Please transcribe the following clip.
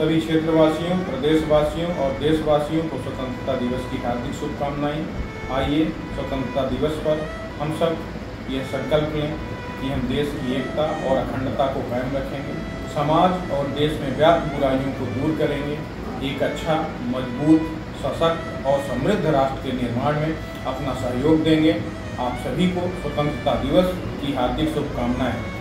सभी क्षेत्रवासियों, प्रदेशवासियों और देशवासियों को स्वतंत्रता दिवस की हार्दिक शुभकामनाएँ। आइए स्वतंत्रता दिवस पर हम सब ये संकल्प लें कि हम देश की एकता और अखंडता को कायम रखेंगे। समाज और देश में व्याप्त बुराइयों को दूर करेंगे। एक अच्छा मज़बूत, सशक्त और समृद्ध राष्ट्र के निर्माण में अपना सहयोग देंगे। आप सभी को स्वतंत्रता दिवस की हार्दिक शुभकामनाएँ।